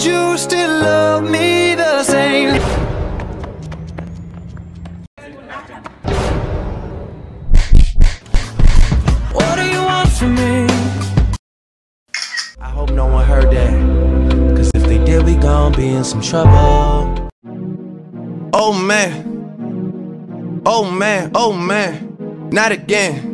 would you still love me the same? What do you want from me? I hope no one heard that. Cause if they did, we gon' be in some trouble. Oh man. Oh man, oh man. Not again.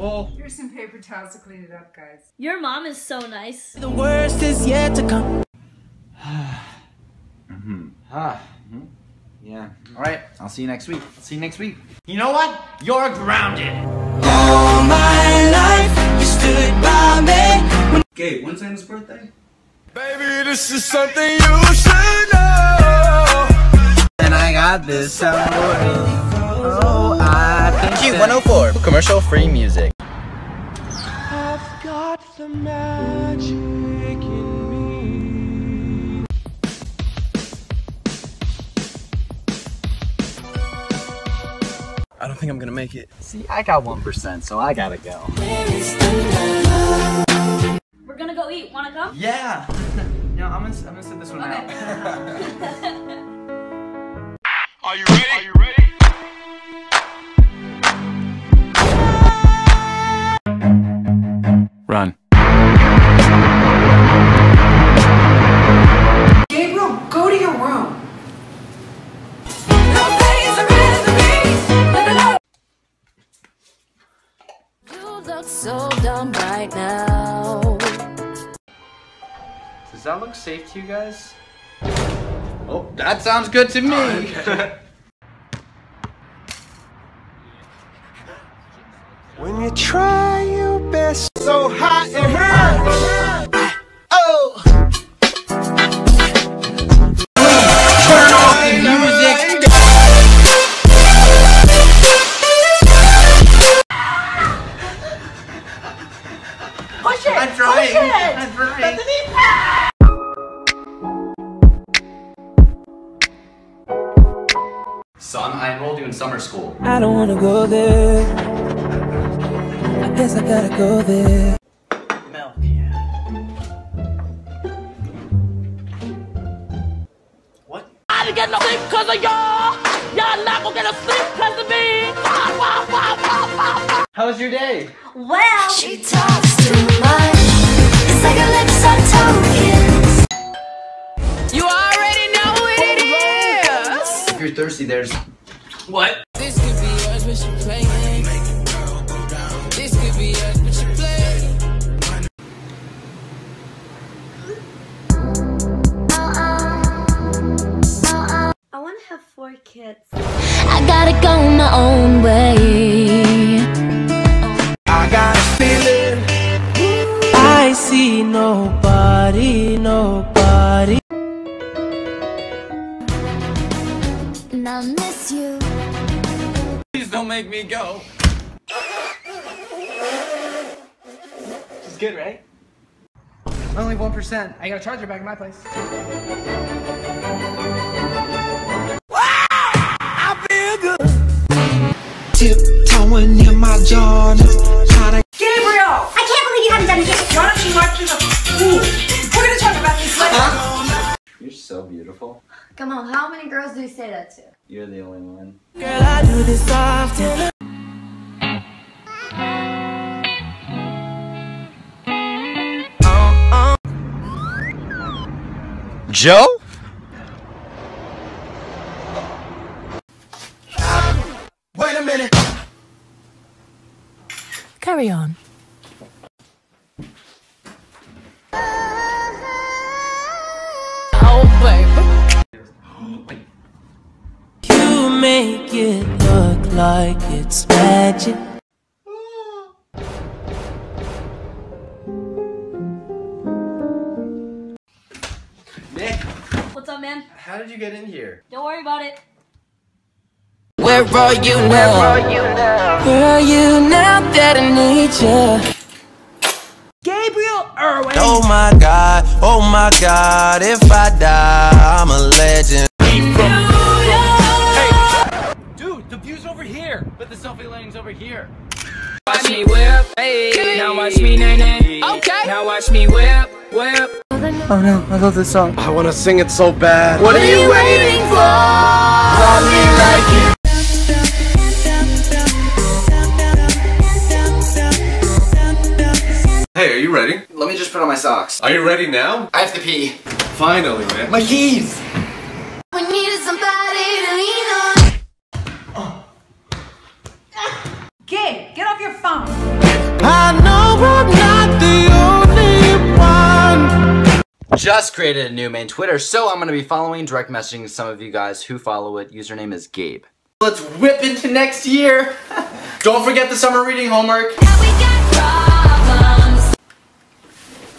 Here's some paper towels to clean it up, guys. Your mom is so nice. The worst is yet to come. Ah. mhm. Yeah. All right. I'll see you next week. See you next week. You know what? You're grounded. All my life, you stood by me. Gabe, when's Anna's birthday? Baby, this is something you should know. And I got this sound. I Q104 commercial free music. I've got the magic in me. I don't think I'm gonna make it. See, I got 1%, so I gotta go. We're gonna go eat. Wanna come? Yeah. no, I'm gonna, I'm gonna sit this one out. Are you ready? Are you ready? Run. Gabriel, go to your room. You look so dumb right now. Does that look safe to you guys? Oh, that sounds good to me. When you try your best, so hot it hurts. Oh. Turn off the music. Push it. I'm trying. Push it. I'm trying. Son, I enrolled you in summer school. I don't wanna go there. What? I didn't get no sleep cause of y'all. Y'all not gonna get no sleep cause of me. How was your day? Well, She talks too much. It's like her lips are tokens. You already know what it is. If you're thirsty, there's. What? This could be yours, but you playing. Have four kids. I gotta go my own way. I got a feeling. I see nobody, nobody. And I miss you. Please don't make me go. It's good, right? Only 1%. I got a charger back in my place. Tiptoeing in my Jordans. Gabriel! I can't believe you haven't done this. Why don't you watch the Ooh, We're gonna talk about this later. You're so beautiful. Come on, how many girls do you say that to? You're the only one. Girl, I do this often. Joe? Carry on. Oh, baby. You make it look like it's magic. Nick, What's up, man? how did you get in here? Don't worry about it. Where are you now? Where are you now? Where are you now that I need you? Gabriel Erwin! Oh my god, oh my god, if I die, I'm a legend. Dude, the view's over here, but the selfie lane's over here. watch me whip. Hey, now watch me nay nay. Okay. Now watch me whip, whip. Oh no, I love this song. I wanna sing it so bad. What are you waiting for? Love me like me just put on my socks. Are you ready now? I have to pee. Finally, man. My keys! We needed somebody to lean on. Gabe, get off your phone. I know I'm not the only one. Just created a new main Twitter, so I'm gonna be following, direct messaging some of you guys who follow it. Username is Gabe. Let's whip into next year! Don't forget the summer reading homework.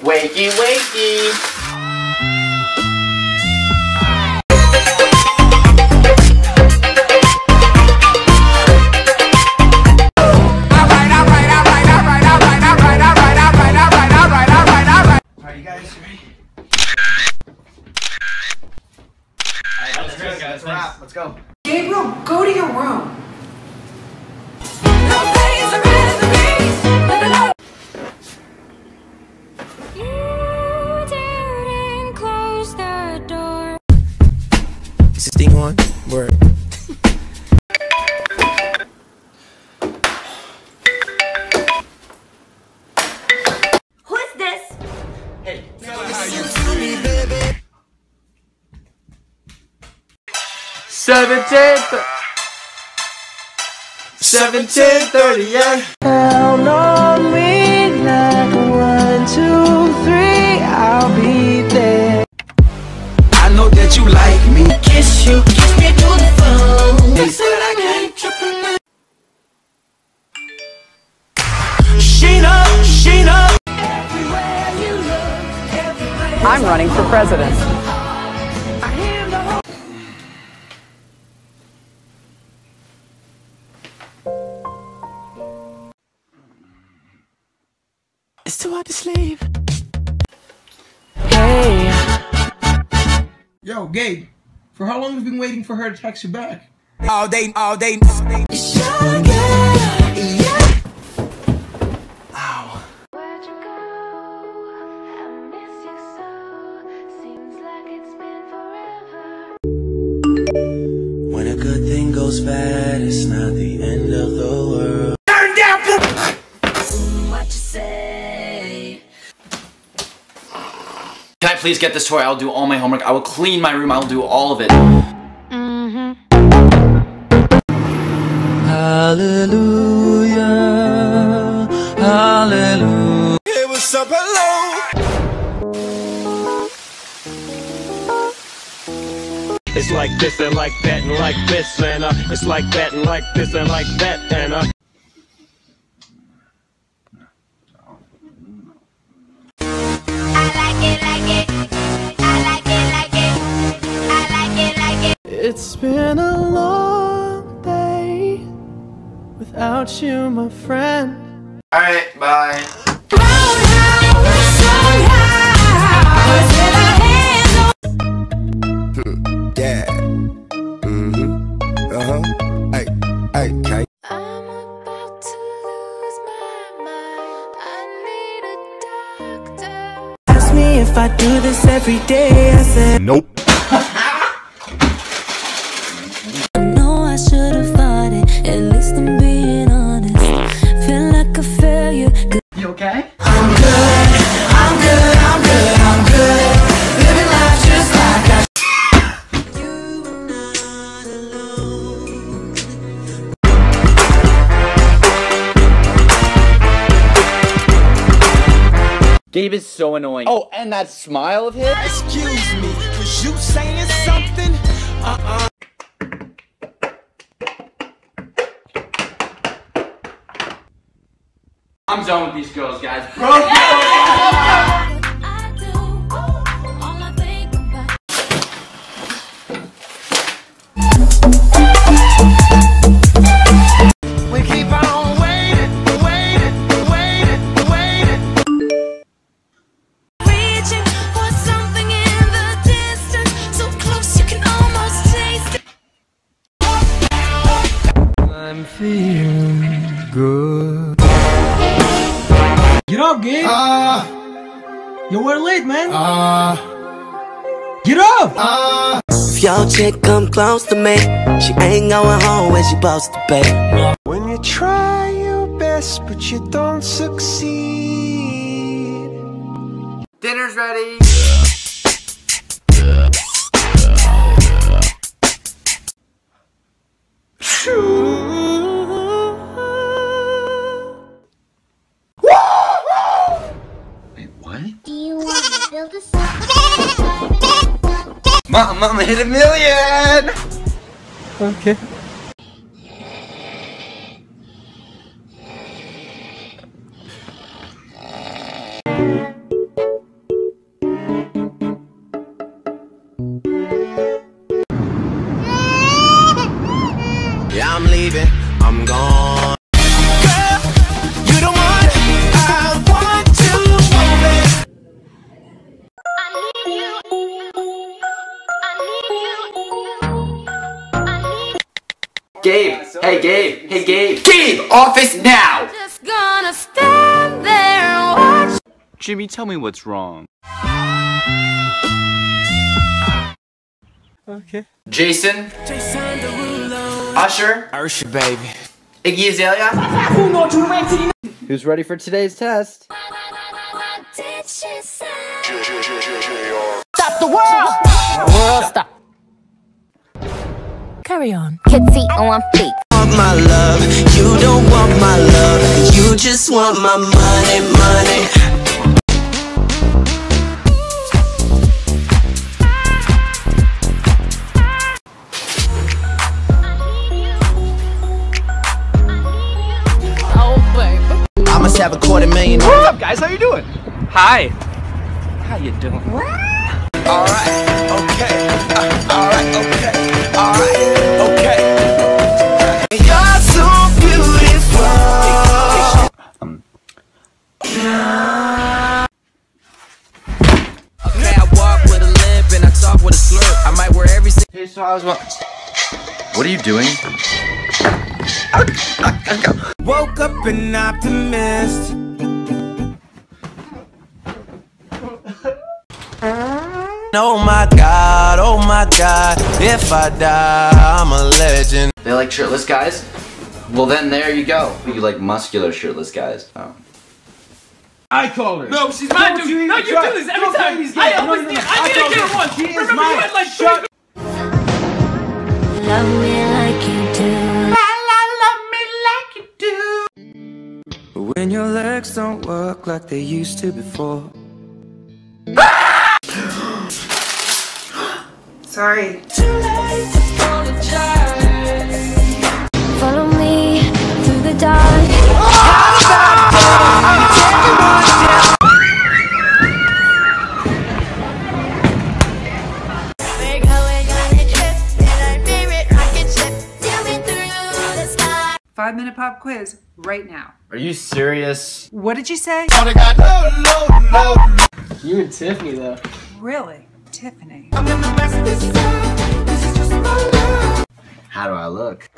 Wakey, wakey! Are you guys ready? Let's go, 17.30. Count on me one, two, three, I'll be there. I know that you like me. Kiss you, kiss me through the phone. They said I can't triple Sheena, Sheena. I'm running for president. Gabe, for how long have you been waiting for her to text you back? All day, all day. Ow. Where'd you go? I miss you so. Seems like it's been forever. When a good thing goes bad, it's not the please get this toy? I'll do all my homework. I will clean my room. I will do all of it. Hallelujah, hallelujah. Hey, what's up, hello? It's like this and like that and like this and uh, it's like that and like this and like that and uh. It's been a long day without you, my friend. Alright, bye. Yeah. Mm-hmm. Uh-huh. Hey, hey, hey. I'm about to lose my mind. I need a doctor. Ask me if I do this every day. I said, Nope. Gabe is so annoying. Oh, and that smile of his? Excuse me, was you saying something? Uh-uh. I'm done with these girls, guys. I close to me, she ain't going home when she supposed to be. When you try your best, but you don't succeed. Dinner's ready. Mom, Mama hit a million! Okay. Gabe! Hey, Gabe! Hey, Gabe! Gabe! Office now! Just gonna stand there and watch. Jimmy, tell me what's wrong. Okay. Jason? Usher? Ursha, baby. Iggy Azalea? Who's ready for today's test? What did she say? Carry on. Kitsy on feet. Want my love, you don't want my love, you just want my money, money. I must have a quarter million. What's up, guys? How you doing? Hi. How you doing? Alright, okay. Every single. Hey, so I was What are you doing? Woke up an optimist. Oh my god, oh my god, if I die, I'm a legend. They like shirtless guys? Well, then there you go. You like muscular shirtless guys. Oh. I called her. No, she's my not doing- doing no, you do this every time. I always did- I did it here once. She is Remember, you mine. had, like, Shut Love me like you do. La la, love me like you do. When your legs don't work like they used to before. Sorry. Follow me through the dark. Oh! Five minute pop quiz right now. Are you serious? What did you say? You and Tiffany, though. Really? Tiffany. How do I look?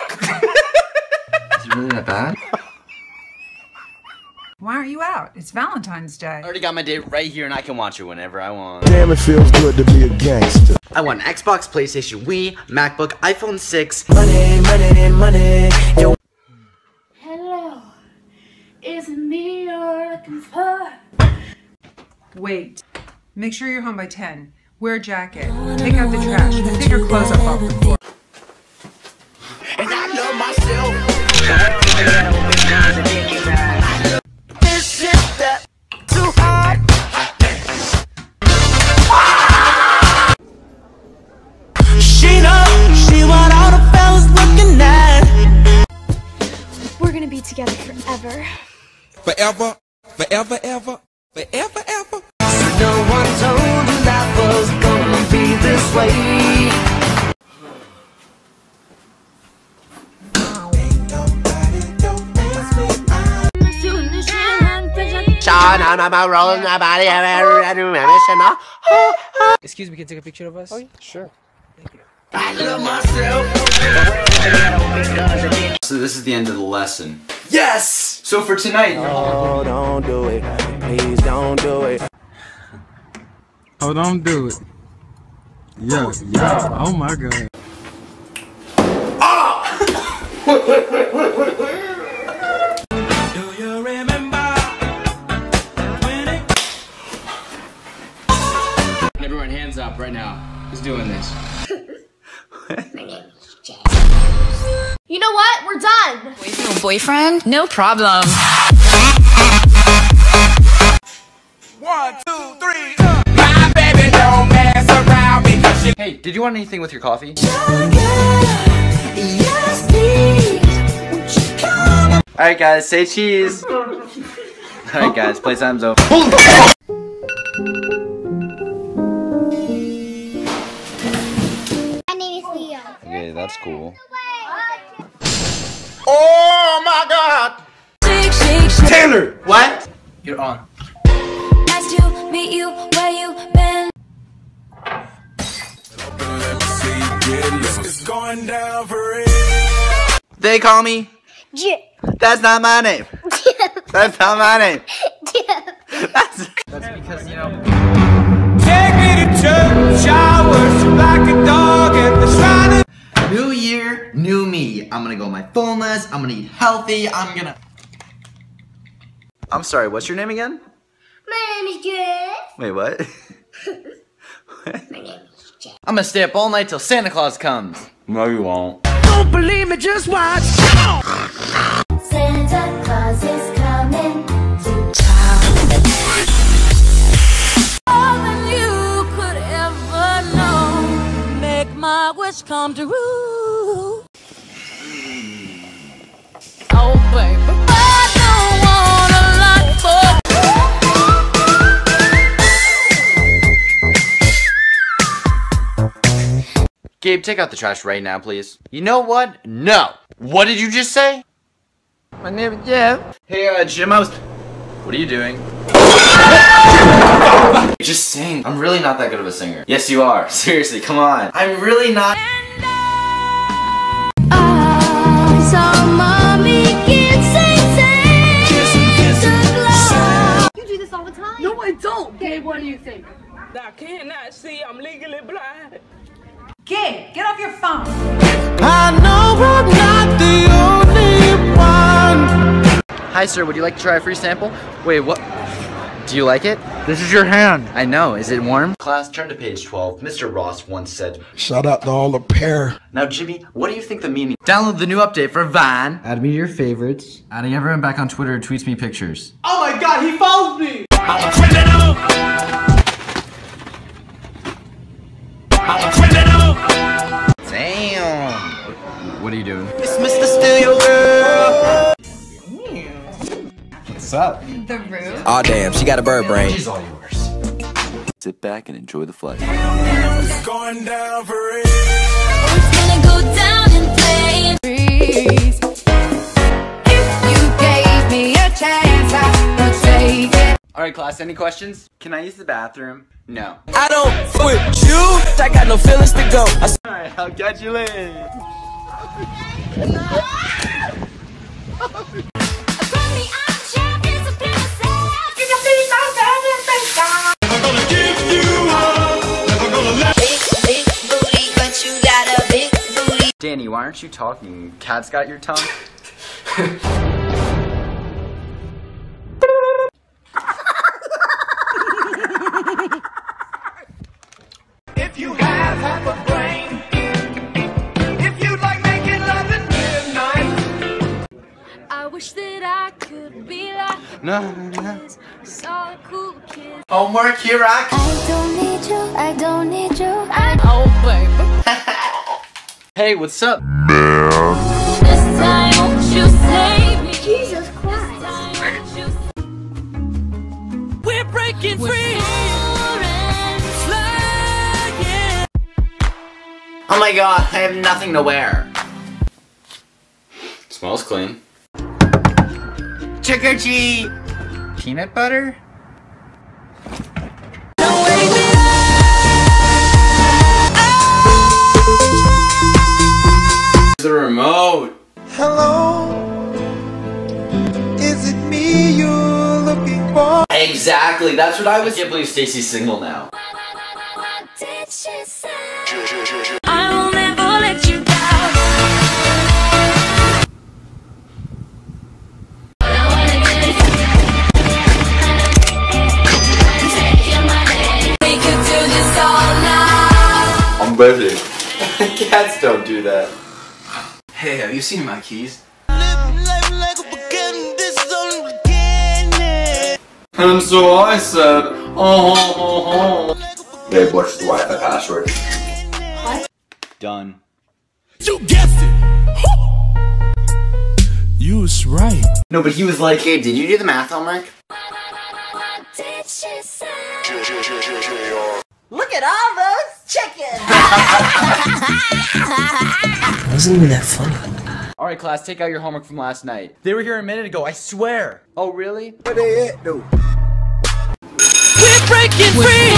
Is it really that bad? Why aren't you out? It's Valentine's Day. I already got my date right here and I can watch it whenever I want. Damn, it feels good to be a gangster. I want an Xbox, PlayStation, Wii, MacBook, iPhone 6. Money, money, money. Yo, Hello. Is it me you're looking for? Wait. Make sure you're home by 10. Wear a jacket. Take out the trash. and Pick your clothes up off the floor. and I love myself. Forever, forever, ever, forever, ever. No one told you life was gonna be this way. Excuse me, can you take a picture of us? Oh, yeah, sure. Thank you. I love myself. So this is the end of the lesson. Yes! So for tonight, Oh, don't do it. Please don't do it. Oh, don't do it. Yo, yo. Oh my god. Ah! do you remember? Everyone, hands up right now. Who's doing this? done. Boyfriend? No problem. One, two, three. My baby don't mess around because she hey, did you want anything with your coffee? Alright guys, say cheese. Alright guys, playtime's over. My name is Leo. Okay, that's cool. Oh my God. Taylor. What? You're on. Nice to meet you where you been. It's going down for real. They call me. J- That's not my name. That's not my name. Fullness. I'm gonna eat healthy. I'm gonna. I'm sorry. What's your name again? My name is Jeff. Wait, what? My name is Jeff. I'm gonna stay up all night till Santa Claus comes. No, you won't. Don't believe me, just watch. Santa Claus is coming to town. More than you could ever know. Make my wish come true. Gabe, take out the trash right now, please. You know what? No. What did you just say? My name is Jeff. Hey, uh, Jim, I was. What are you doing? Just sing. I'm really not that good of a singer. Yes, you are. Seriously, come on. I'm really not. I saw mommy get You do this all the time. No, I don't. Gabe, what do you think? I cannot see. I'm legally blind. Gabe, get off your phone. I know I'm not the only one. Hi, sir. Would you like to try a free sample? Wait, what? Do you like it? This is your hand. I know. Is it warm? Class, turn to page 12. Mr. Ross once said, Shout out to all the pair. Now, Jimmy, what do you think the meaning? Download the new update for Vine. Add me to your favorites. Adding everyone back on Twitter tweets me pictures. Oh my God, he follows me. I'm a criminal! I'm a criminal! Damn. What are you doing? It's Mr. Steal What's up? The roof. Aw, damn, she got a bird brain. She's all yours. Sit back and enjoy the flight. It's going down for real. It's gonna go down in flames. Breeze. If you gave me a chance, I would take it. Alright, class, any questions? Can I use the bathroom? No. I don't f with you. I got no feelings to go. I Alright, I'll catch you later. aren't you talking? Cat's got your tongue? If you have half a brain, if you like making love at midnight, I wish that I could be like No, no. this. Saw a cool. Homework, here I I don't need you. I don't need you. Hey, what's up? This time, won't you save me? Jesus Christ. We're breaking free. Oh my god, I have nothing to wear. Smells clean. Trick or treat! Peanut butter? The remote. hello. Is Exactly. That's what I was. I can't believe Stacy's single now. I will never let you down. We could do this all night. I'm ready. Cats don't do that. Hey, have you seen my keys? And so I said, oh, oh, oh. Babe, what's the Wi-Fi password? Done. You guessed it. You was right. No, but he was like, Gabe, did you do the math homework? Look at all those chickens. wasn't even that funny. All right, class, take out your homework from last night. They were here a minute ago, I swear. Oh, really? Where they at though? We're breaking free.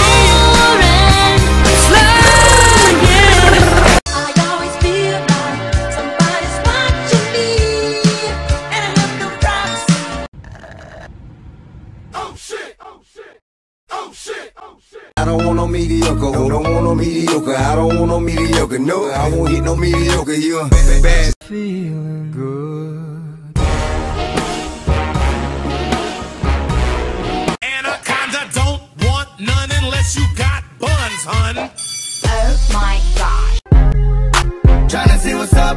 I don't want no mediocre, oh, don't want no mediocre. I don't want no mediocre, no, I won't hit no mediocre. You bad, bad. Feeling good. Anaconda don't want none unless you got buns, hun. Oh my gosh. Tryna see what's up.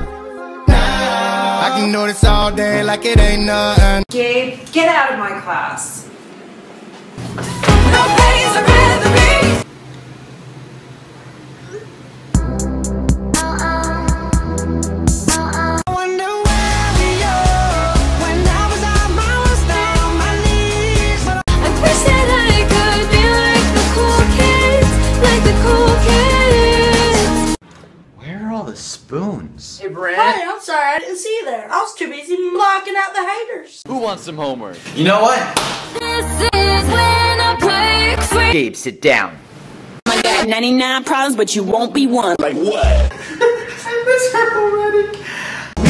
Nah, I can do this all day like it ain't nothing. Gabe, get out of my class. No spoons? Hey, Brad. Hi, I'm sorry I didn't see you there. I was too busy blocking out the haters. Who wants some homework? You know what? This is when I break free. Gabe, sit down. I got 99 problems, but you won't be one. Like what? I miss her already.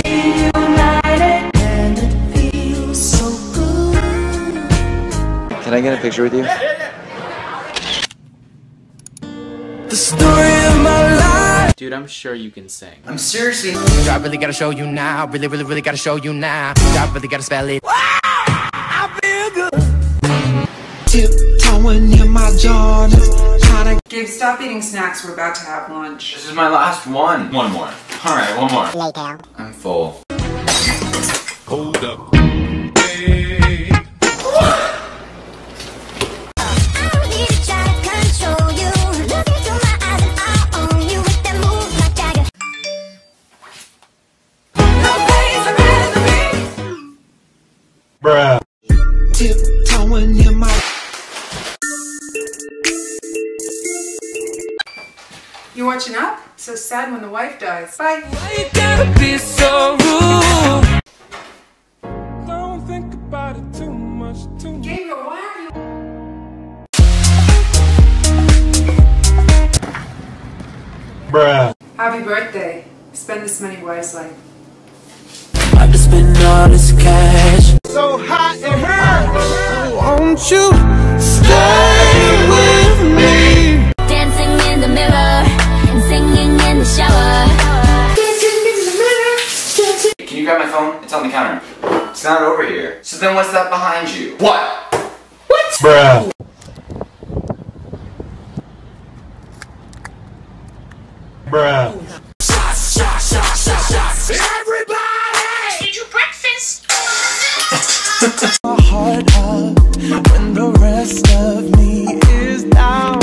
Reunited and it feels so good. Can I get a picture with you? The story of my life. Dude, I'm sure you can sing. I'm seriously. I really gotta show you now. Really, really, really gotta show you now. I really gotta spell it. I feel Tiptoeing in my Jordan, trying to Gabe, stop eating snacks. We're about to have lunch. This is my last one. One more. All right, one more. Later. I'm full. Hold up. So sad when the wife dies. Bye. You gotta be so rude. Don't think about it too much, too much. Gabriel, why are you? Bruh. Happy birthday. Spend this money wisely. I just spend all this cash. So hot in here. Won't you stay phone? It's on the counter. It's not over here. So then what's that behind you? What? What? Bruh. Bruh. Did you breakfast? My heart up when the rest of me is down.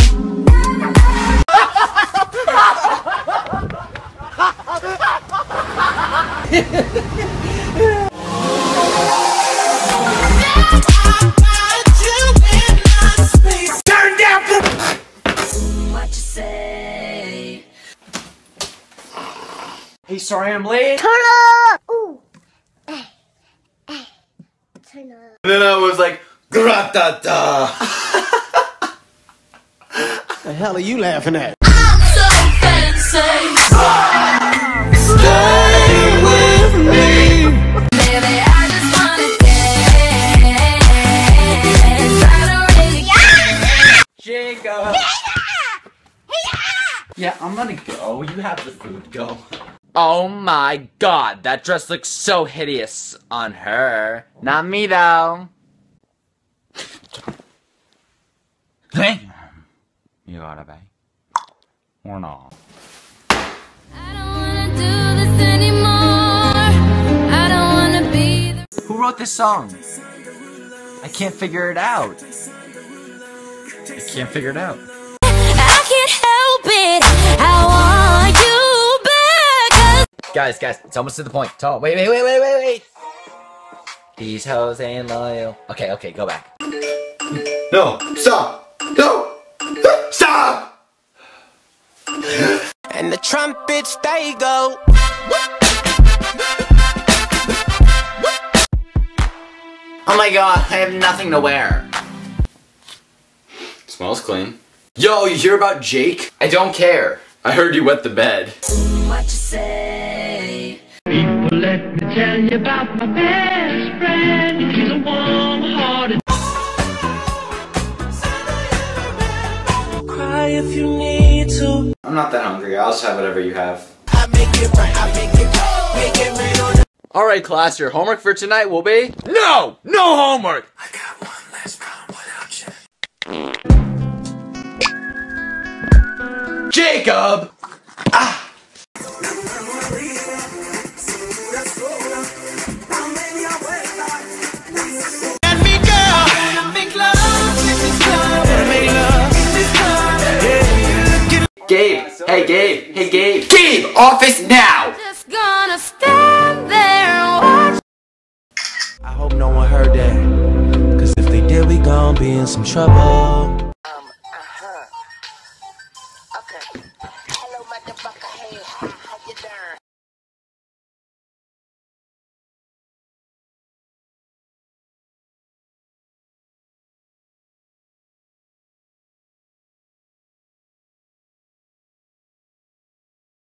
Turn family. Turn up! Ooh. Eh, eh, turn up. And then I was like, gratata. the hell are you laughing at? I'm so fancy. Yeah. Yeah. Yeah, I'm gonna go. You have the food. Go. Oh my god, that dress looks so hideous on her. Not me though. Hey. You gotta be. Or not. Who wrote this song? I can't figure it out. I can't figure it out. Guys, guys, it's almost to the point. Tall. Wait, wait, wait, wait, wait, wait. These hoes ain't loyal. Okay, okay, go back. No, stop! No! Stop! And the trumpets, they go. Oh my god, I have nothing to wear. Smells clean. Yo, you hear about Jake? I don't care. I heard you wet the bed. What you say? People, let me tell you about my best friend. He's a warm-hearted. Cry if you need to. I'm not that hungry. I'll just have whatever you have. I make it right, I make it right, make it rain on Alright, class, your homework for tonight will be No! No homework! I got one last round without you. Jacob! Gabe! Hey, Gabe! Gabe! Gabe! Office now! Just gonna stand there and watch. I hope no one heard that. Cause if they did, we gon' be in some trouble.